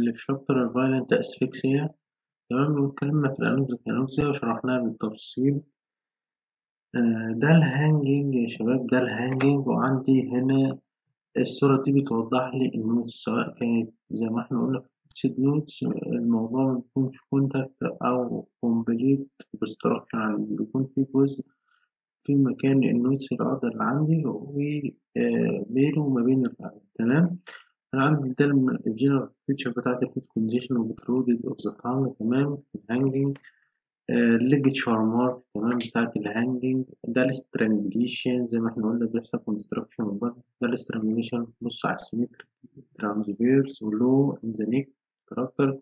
شابتر الفايلنت أسفكسيا. تمام؟ اتكلمنا في الانوكسيا وشرحناها بالتفصيل. آه، ده الهانجينج يا شباب ده الهانجينج. وعندي هنا الصورة دي بتوضح لي النوتس سواء كانت زي ما إحنا قلنا في نوتس الموضوع مبيكونش كونتاكت أو كومبليت بستراكشر بيكون في جزء في مكان النوتس الأقدر اللي عندي وبينه وما بين الفعل تمام؟ أنا عندي ده الجنرال فيتشر بتاعت الفيت كونديشن وبترودد أوف ذا تانج تمام؟ في الهانجينج الليجتشر مارك تمام؟ بتاعت الهانجينج ده الاسترانجليشن زي ما إحنا قلنا بيحصل كونستراكشن بره. ده الاسترانجليشن بص على السيمتري ترانسفيرس ولو ان ذا نيك كاركتر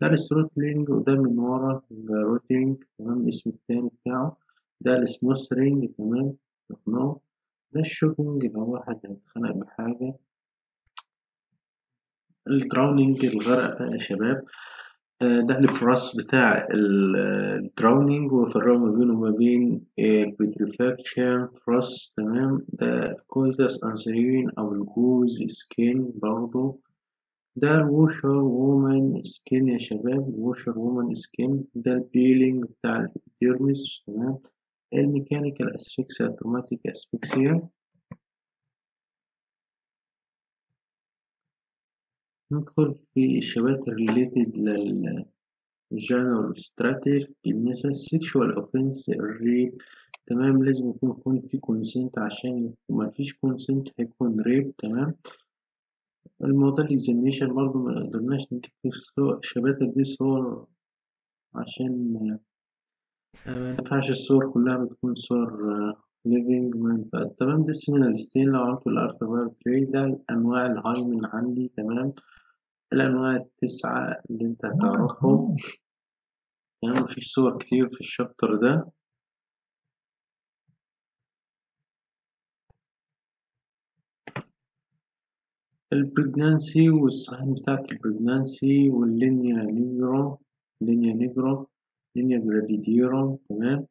ده الستروتلينج وده من ورا الروتينج تمام؟ الاسم التاني بتاعه. ده السموثرينج تمام؟ شفناه ده ال choking لو واحد هيتخانق بحاجة. ال drowning الغرق يا شباب. ده ال froth بتاع ال drowning وفرقوا ما بينه وما بين ال putrefaction froth تمام. ده cutis anserina أو ال goose skin برضو ده ال washer woman skin يا شباب. ال washer woman skin ده ال peeling بتاع ال dermis تمام. الميكانيكال أسفكسيا أوتوماتيك أسفكسيا. ندخل في الشبات الريليتد للجنرال ستراتير بالنسبة سيكشوال اوفنس الريب تمام لازم يكون يكون في كونسنت عشان مفيش كونسنت هيكون ريب تمام. الموضوع الاكزامينيشن برضه ما قدرناش نجيب الشباتة دي صور عشان ما ينفعش الصور كلها بتكون صور living تمام ده ال seminal stain لو عملتوا الارتبار تري ده أنواع ال hymen عندي. تمام. الأنواع التسعة اللي أنت هتعرفهم يعني مفيش صور كتير في ال chapter ده. ال pregnancy وال sign بتاعت البريجنانسي وال linea nigra linea nigra linea gravidarum تمام.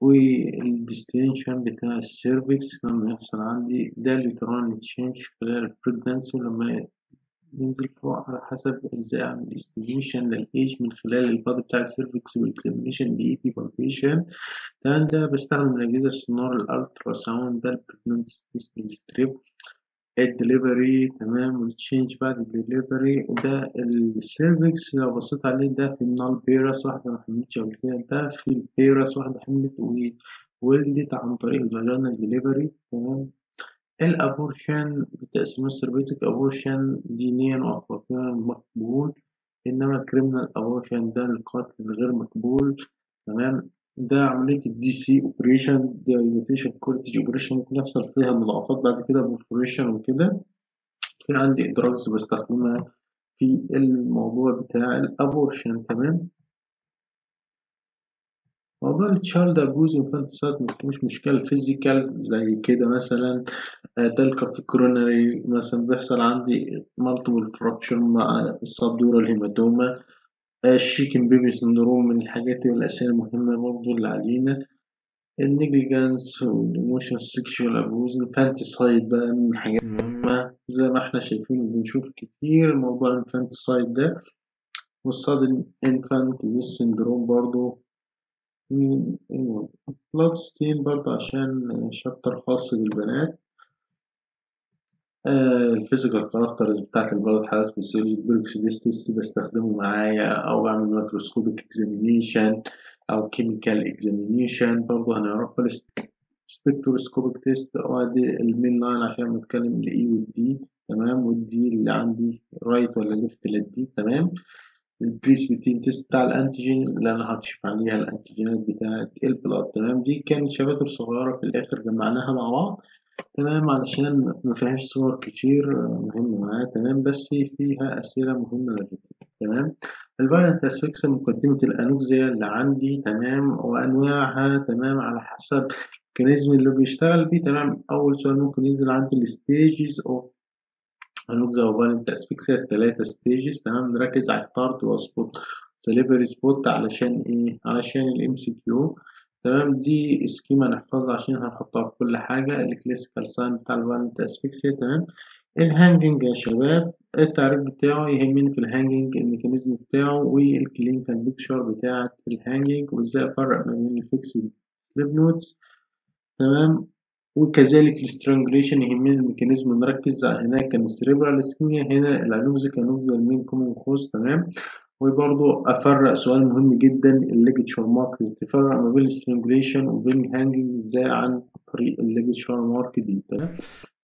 وال distension بتاع ال cervix لما يحصل عندي ده ال uterine change خلال ال pregnancy ولما ينزل فوق على حسب إزاي اعمل estimation لل age من خلال ال body بتاع ال cervix وال examination بايدي palpation تمام ده بستخدم الأجهزة السونار ال ultrasound ده ال pregnancy testing strip ال delivery تمام وال change بعد الدليفري ده ال cervix لو بصيت عليه ده في ال nulliparous واحدة ما حملتش قبل كده ده في ال parous واحدة حملت وولدت عن طريق ال vaginal delivery تمام ال abortion بتقسيم ال therapeutic abortion دينيا وأخلاقيا مقبول إنما ال criminal abortion ده القتل الغير مقبول. تمام؟ ده عملية ال D C operation dilatation curettage operation ممكن يحصل فيها مضاعفات بعد كده perforation وكده. في عندي drugs بستخدمها في الموضوع بتاع ال abortion. تمام؟ موضوع ال child abuse infanticide مش مشكلة. physical زي كده مثلا ده الكف كورونري مثلا بيحصل عندي multiple fracture مع ال subdural hematoma ال shaken baby syndrome من الحاجات والأسئلة المهمة برضه اللي علينا. ال negligence وال emotion sexual abuse ال infanticide بقى من الحاجات المهمة. زي ما إحنا شايفين وبنشوف كتير موضوع ال infanticide ده. وال sudden infant syndrome برضه blood stain برضه عشان chapter خاص بالبنات. ال physical characters بتاعت ال blood حالات فيسيولوجي ال peroxidase test بستخدمه معايا أو بعمل microscopic examination أو chemical examination برضه هنعرفها ال spectroscopic test وادي ال main line عشان بنتكلم ال A وال D تمام؟ وال D اللي عندي right ولا left لل D تمام؟ ال precipitin test بتاع ال antigen اللي أنا هكشف عليها الأنتيجينات بتاعت ال blood تمام؟ دي كانت شباتر صغيرة في الآخر جمعناها مع بعض. تمام؟ علشان ما فيهاش صور كتير مهمة معايا. تمام؟ بس فيها أسئلة مهمة جدا. تمام؟ ال violent asphyxia مقدمة ال anoxia اللي عندي. تمام؟ وأنواعها. تمام؟ على حسب ال mechanism اللي بيشتغل بيه. تمام؟ أول سؤال ممكن ينزل عندي ال stages of هنبدأ violent asphyxia التلاتة stages تمام؟ نركز على ال Tardieu spot slippery spot علشان إيه؟ علشان ال MCQ تمام؟ دي schema نحفظها عشان هنحطها في كل حاجة. ال classical sign بتاع ال violent asphyxia تمام؟ ال hanging يا شباب. التعريف بتاعه يهمني في ال hanging ال mechanism بتاعه وال clinical picture بتاعة ال hanging وإزاي أفرق ما بين ال fixed slip knots تمام؟ وكذلك ال strangulation يهمني ال mechanism نركز هناك كان ال cerebral ischemia هنا ال anoxic anoxia ال main common cause تمام؟ وبرضه أفرق سؤال مهم جدا ال ligature mark تفرق ما بين ال strangulation وبين ال hanging إزاي عن طريق ال ligature mark دي تمام؟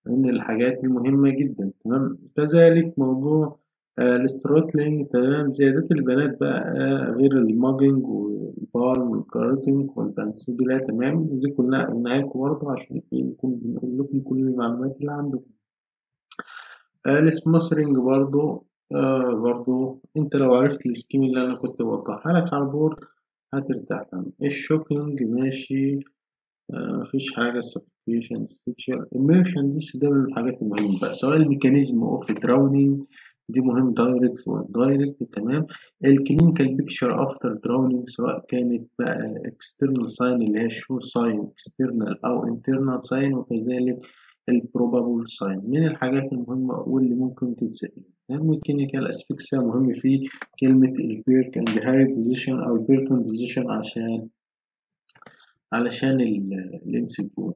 من الحاجات المهمة جدا تمام؟ كذلك موضوع ال throttling تمام. زيادات البنات بقى آه غير الماجنج والبال والكارتنج والبنسيدولا تمام. دي كلها قلناها برضه عشان نكون بنقول لكم كل المعلومات اللي عندكم. آه ال smothering برضه آه برضه انت لو عرفت ال scheme اللي أنا كنت بوضحها لك على ال board هترتاح تمام. ال choking ماشي آه مفيش حاجة سبستيوشن ستيكشر immersion دي ده من الحاجات المهمة بقى. سواء ال mechanism of drowning دي مهم direct وال indirect تمام. ال clinical picture after drowning سواء كانت بقى external sign اللي هي ال sure sign external أو internal sign وكذلك ال probable sign من الحاجات المهمة واللي ممكن تتسأل. ال mechanical asphyxia مهم فيه كلمة ال Burke and Hare position أو ال burking position عشان علشان ال MCQ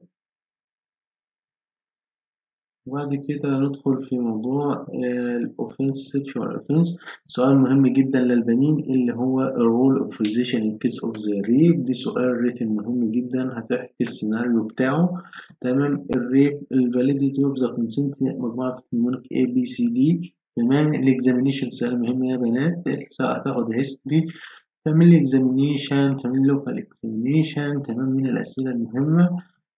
وبعد كده ندخل في موضوع ال offense sexual offense سؤال مهم جدا للبنين اللي هو ال role of physician in case of the rape دي سؤال written مهم جدا هتحكي السيناريو بتاعه. تمام؟ ال rape ال validity of the consent مجموعة mnemonic A B C D تمام؟ ال examination سؤال مهم يا بنات. هتاخد history تعمل لي examination تعمل local examination تمام؟ من الأسئلة المهمة.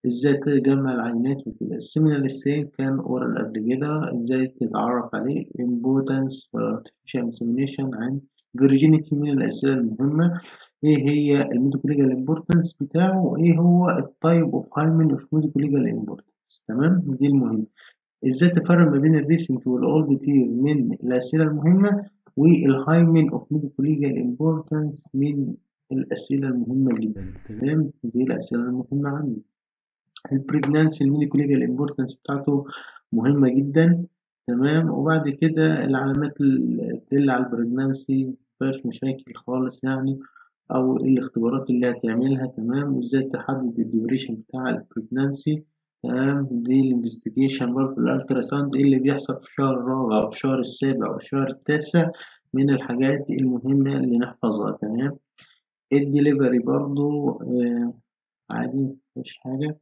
إزاي تجمع العينات وكده. ال seminal stain كان oral قبل كده إزاي تتعرف عليه؟ importance وال artificial insemination عن virginity من الأسئلة المهمة. إيه هي ال medicolegal importance بتاعه؟ وايه هو ال type of hymen of medicolegal importance تمام؟ دي المهم. إزاي تفرق ما بين ال recent وال old tear من الأسئلة المهمة وال hymen of medicolegal importance من الأسئلة المهمة جدا؟ تمام؟ دي الأسئلة المهمة عندي. ال pregnancy ال medicolegal importance بتاعته مهمة جدا تمام؟ وبعد كده العلامات اللي تدل على ال pregnancy مفيهاش مشاكل خالص يعني أو الاختبارات اللي هتعملها تمام؟ وإزاي تحدد ال duration بتاع ال pregnancy تمام؟ دي ال investigation برضه ال ultrasound إيه اللي بيحصل في الشهر الرابع أو الشهر السابع أو الشهر التاسع من الحاجات المهمة اللي نحفظها تمام؟ الدليفري برضه آه عادي مفيش حاجة.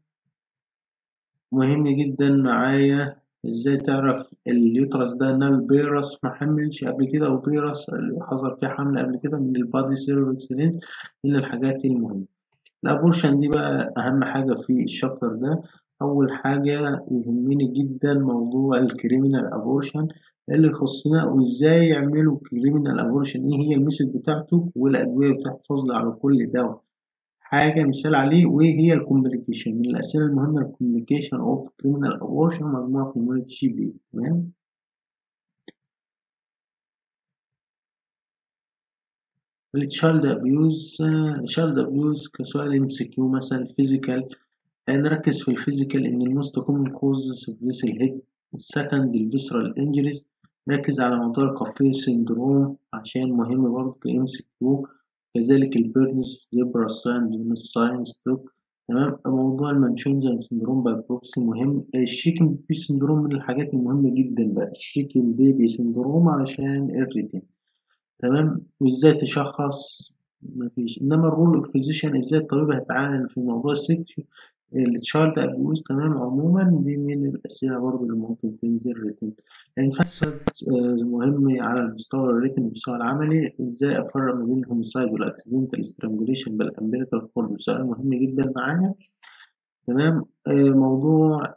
مهم جدا معايا إزاي تعرف ال uterus ده nulliparous ما حملش قبل كده أو parous حصل فيه حمل قبل كده من ال body cervix length من الحاجات المهمة. ال abortion دي بقى أهم حاجة في ال chapter ده. أول حاجة يهمني جدا موضوع ال criminal abortion اللي يخصنا وإزاي يعملوا criminal abortion. إيه هي ال method بتاعته والأدوية بتحفظ على كل دواء حاجة مثال عليه وإيه هي ال complication؟ من الأسئلة المهمة ال complication of criminal abortion مجموعة community GP. تمام؟ ال child abuse ال child abuse كسؤال MCQ مثلا physical نركز في الفيزيكال إن الموست كومن كوزز اوف ذيس الهيد السكند الفيسرال انجريز نركز على موضوع ال Caffey syndrome عشان مهم برضه ك MCQ كذلك ال burns zebra sign sign stocking تمام؟ موضوع ال Munchausen syndrome by proxy مهم. ال shaken baby syndrome من الحاجات المهمة جدا بقى. ال shaken baby syndrome علشان ال written تمام؟ وإزاي تشخص؟ مفيش إنما ال role of physician إزاي الطبيب هيتعامل في موضوع ال sex ال child abuse تمام عموما دي من الأسئلة برضه اللي ممكن تنزل written. المحسد مهم على المستوى ال written المستوى العملي إزاي أفرق ما بين ال homicide وال accidental strangulation بال umbilical cord سؤال مهم جدا معايا تمام؟ موضوع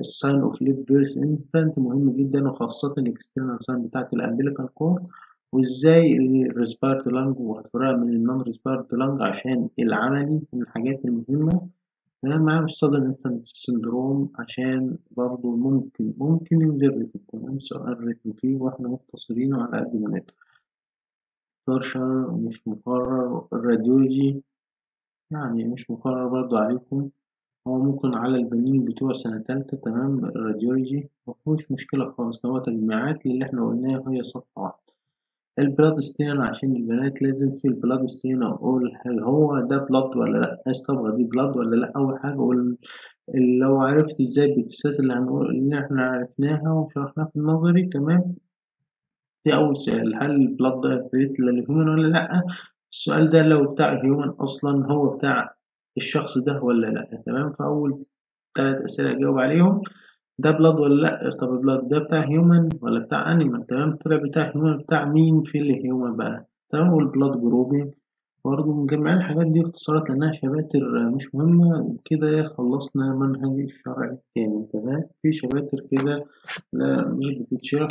ال sign of live birth infant مهم جدا وخاصة ال external sign بتاعت ال umbilical cord وإزاي ال respired lung وهتفرقها من ال non-respired lung عشان العملي من الحاجات المهمة. sudden infant syndrome عشان برضه ممكن ممكن ينزل written سؤال written فيه وإحنا مقتصرين على قد ما نقدر. مش مقرر الراديولوجي يعني مش مقرر برضه عليكم. هو ممكن على البنين بتوع سنة تالتة تمام الراديولوجي مفيهوش مشكلة خالص هو تجميعات للي إحنا قلناه هي صفحة واحدة. ال blood stain عشان البنات لازم في ال blood stain أقول هل هو ده blood ولا لأ؟ الصبغة دي blood ولا لأ؟ أول حاجة أقول لو عرفت إزاي البيكسات اللي هنقول اللي إحنا عرفناها وشرحناها في النظري تمام؟ دي أول سؤال هل ال blood ده related لل human ولا لأ؟ السؤال ده لو بتاع human أصلا هو بتاع الشخص ده ولا لأ تمام؟ فأول تلات أسئلة أجاوب عليهم. ده blood ولا لأ؟ طب ال blood ده بتاع human ولا بتاع animal تمام. طلع بتاع human بتاع مين في ال human بقى؟ تمام. وال blood grouping برضه مجمعين الحاجات دي اختصارات لأنها شباتر مش مهمة. كده خلصنا منهج الشرع التاني. تمام. في شباتر كده لا مش بتتشرح.